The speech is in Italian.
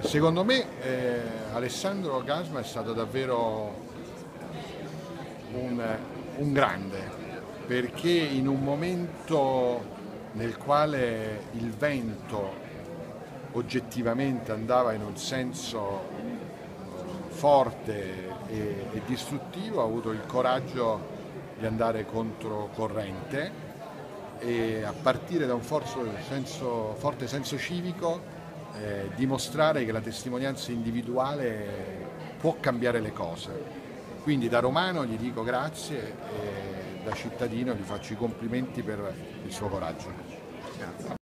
Secondo me eh, Alessandro Gasma è stato davvero un, un grande perché in un momento nel quale il vento oggettivamente andava in un senso eh, forte e, e distruttivo, ha avuto il coraggio di andare controcorrente e a partire da un senso, forte senso civico eh, dimostrare che la testimonianza individuale può cambiare le cose. Quindi da romano gli dico grazie e da cittadino gli faccio i complimenti per il suo coraggio. Grazie.